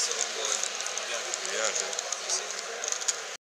Você vai